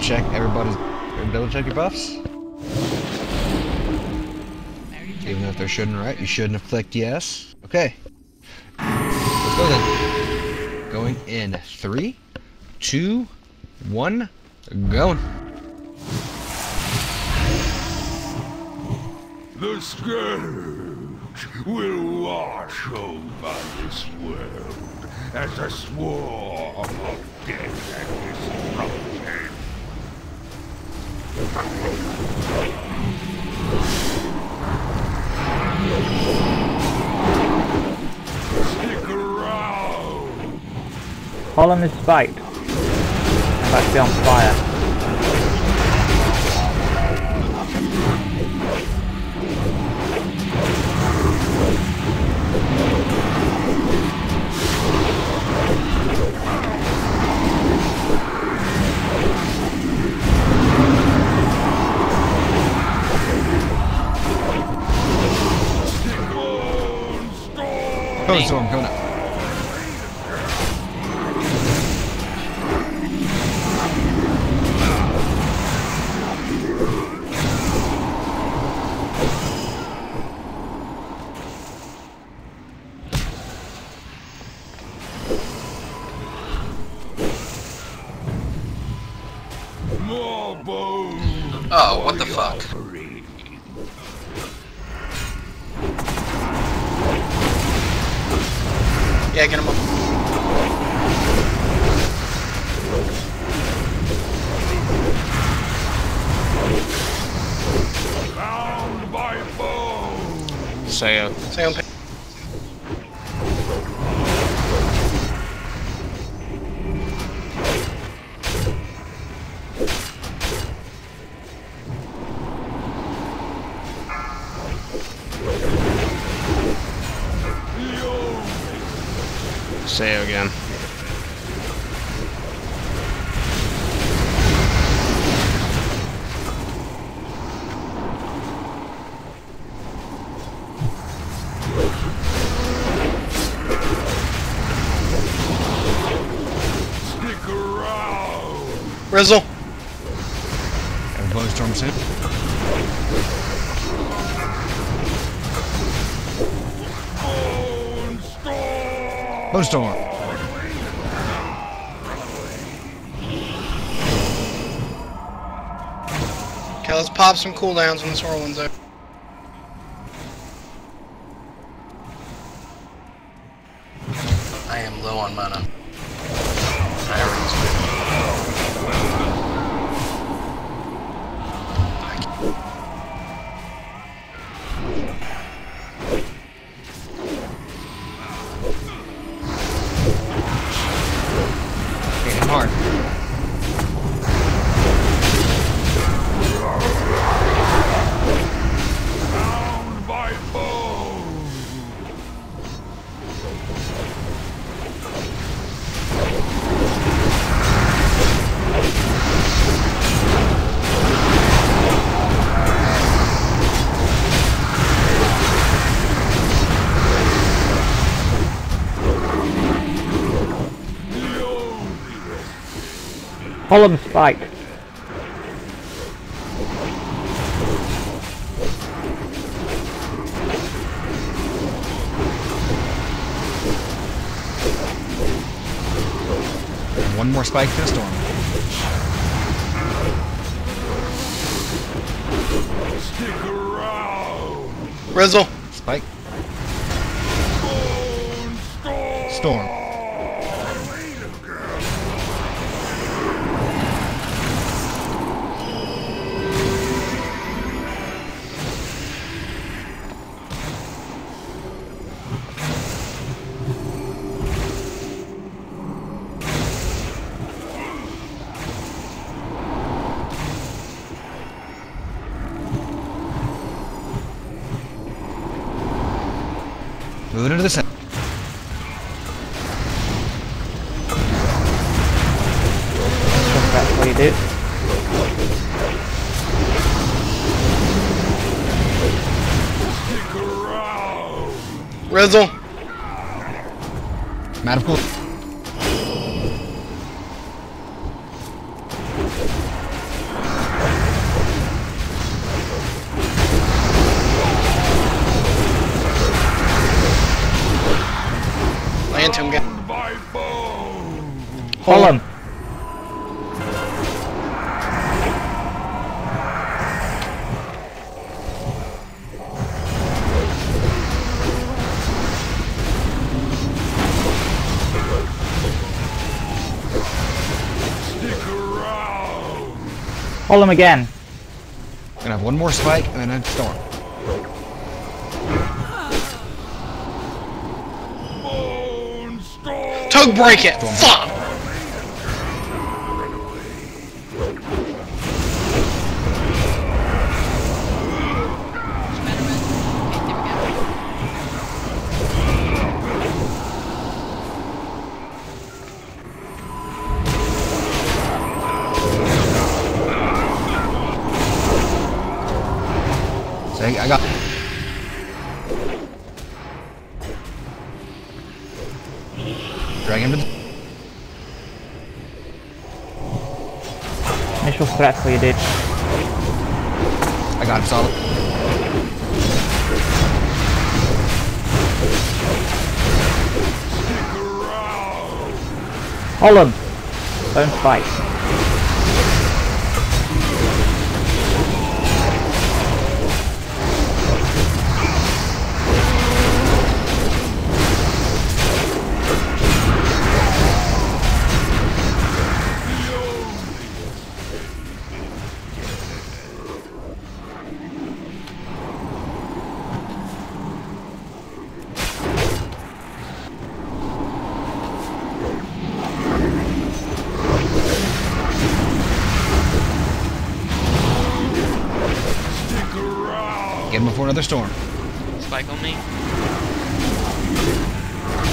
check everybody's. Double check your buffs. Even if there shouldn't, right? You shouldn't have clicked yes. Okay. Let's go then. Going in three, two, one, going. The scourge will wash over this world as a swarm of death and destruction. Column is spiked. About to be on fire. Storm! Coming storm, coming up. More bones! Oh, what the fuck? Yeah, get him up. Bound by bones! Sayo. Stay on. Pa- Sayo again. Stick around! Rizzle. Everybody storms in. Bone storm! Bone storm. Okay, let's pop some cooldowns when this whirlwind's over. I am low on mana. Hard. Column spike. One more spike to the storm. Stick around! Rizzle. Spike. Storm! Moving into the center. That's what you do. Stick around! Rizzle. Mad of cool. Pull him. Stick around. Pull him again. Gonna have one more spike and then a storm. Bone storm. Toad break it. Fuck. I I got. Drag him to the. Initial threat for you, dude. I got him solid. Pull him. Don't fight. Another storm. Spike on me.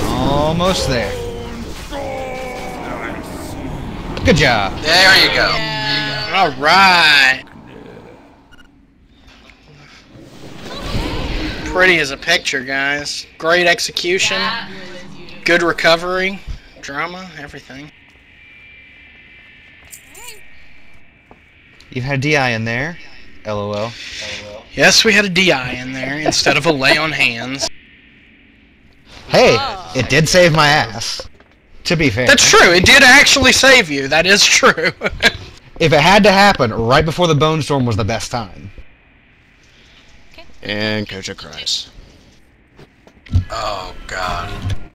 Almost there. Good job. There you go. All right. Pretty as a picture, guys. Great execution. Good recovery. Drama. Everything. You've had DI in there. LOL. Yes, we had a DI in there instead of a lay on hands. Hey, oh. it did save my ass. To be fair. That's true. It did actually save you. That is true. If it had to happen right before the bone storm was the best time. And Kojo cries. oh God.